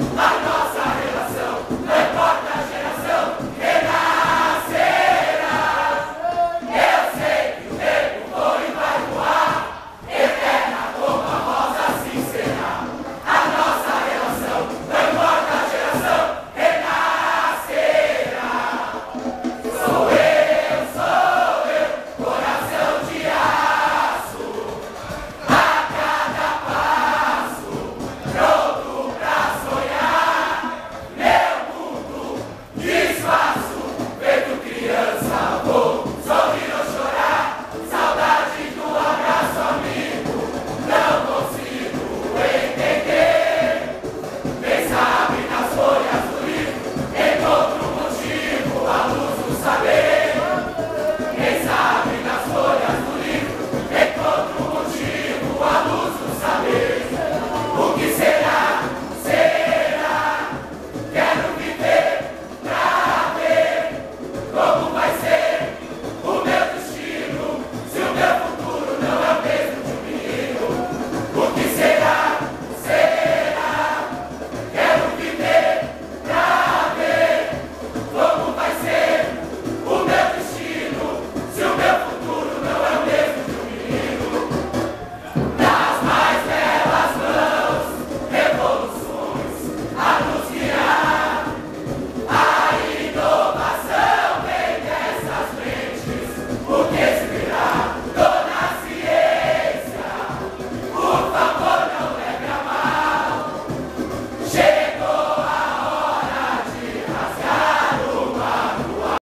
Ah!